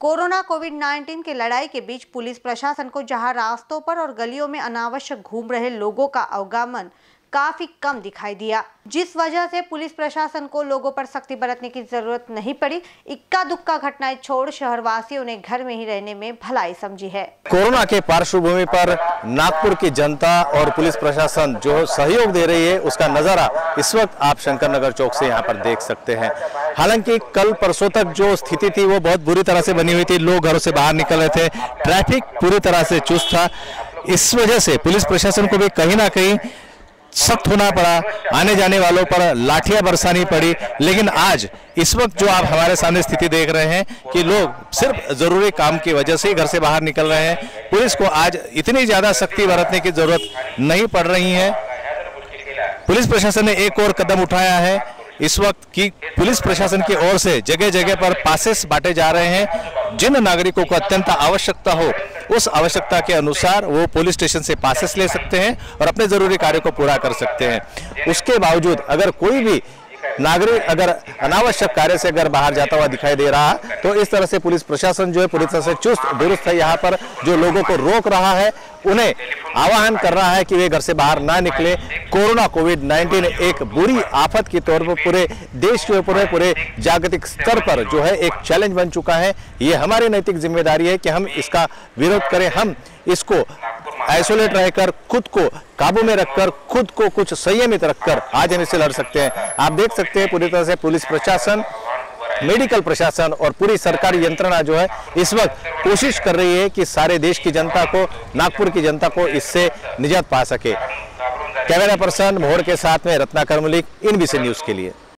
Corona Covid 19 के लड़ाई के बीच पुलिस प्रशासन को जहाँ रास्तों पर और गलियों में अनावश्यक घूम रहे लोगों का अवगमन काफ़ी कम दिखाई दिया। जिस वजह से पुलिस प्रशासन को लोगों पर सख्ती बरतने की ज़रूरत नहीं पड़ी, इक्का दुक्का घटनाएँ छोड़ शहरवासियों ने घर में ही रहने में भलाई समझी है। कोरोना के पार्श्वभूमि पर नागपुर की जनता और पुलिस प्रशासन जो सहयोग दे रही है, उसका नज़ारा इस वक्त आप शंकर नगर चौक से यहाँ पर देख सकते हैं। हालाँकि कल परसों तक जो स्थिति थी, वो बहुत बुरी तरह से बनी हुई थी। लोग घरों से बाहर निकल रहे थे। ट्रैफ़िक पूरी तरह से चुस्त था। इस वजह से पुलिस प्रशासन को भी कहीं ना कहीं सख्त होना पड़ा, आने जाने वालों पर लाठियाँ बरसानी पड़ी। लेकिन आज, इस वक्त जो आप हमारे सामने स्थिति देख रहे हैं कि लोग सिर्फ़ ज़रूरी काम की वजह से ही घर से बाहर निकल रहे हैं। पुलिस को आज इतनी ज़्यादा सख्ती बरतने की ज़रूरत नहीं पड़ रही है। पुलिस प्रशासन ने एक और कदम उठाया है। इस वक्त की पुलिस प्रशासन की ओर से जगह जगह पर पासेस बांटे जा रहे हैं। जिन नागरिकों को अत्यंत आवश्यकता हो उस आवश्यकता के अनुसार वो पुलिस स्टेशन से पासेस ले सकते हैं और अपने ज़रूरी कार्य को पूरा कर सकते हैं। उसके बावजूद अगर कोई भी नागरिक अगर अनावश्यक कार्य से अगर बाहर जाता हुआ दिखाई दे रहा तो इस तरह से पुलिस प्रशासन जो है, पूरी तरह से चुस्त, दुरुस्त है। यहाँ पर जो लोगों को रोक रहा है उन्हें आह्वान कर रहा है कि वे घर से बाहर ना निकले। कोरोना कोविड 19 एक बुरी आफत के तौर पर पूरे देश के ऊपर पूरे जागतिक स्तर पर जो है एक चैलेंज बन चुका है। ये हमारी नैतिक ज़िम्मेदारी है कि हम इसका विरोध करें। हम इसको आइसोलेट रहकर, खुद को काबू में रखकर, खुद को कुछ संयमित रखकर आज हम इससे लड़ सकते हैं। आप देख सकते हैं पूरी तरह से पुलिस प्रशासन मेडिकल प्रशासन और पूरी सरकारी यंत्रणा जो है, इस वक्त कोशिश कर रही है कि सारे देश की जनता को, नागपुर की जनता को इससे निजात पा सके। कैमरा पर्सन मोहर के साथ में रत्नाकर मलिक इन न्यूज़ के लिए।